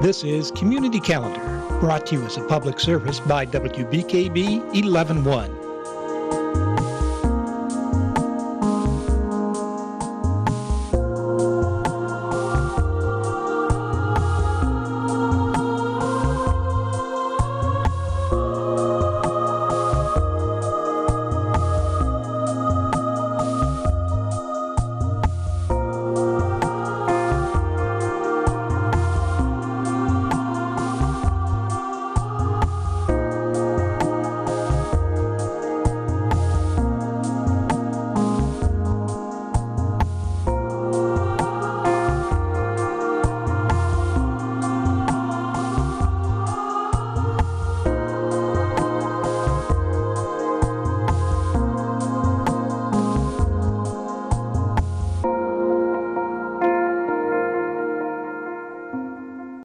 This is Community Calendar, brought to you as a public service by WBKB 111.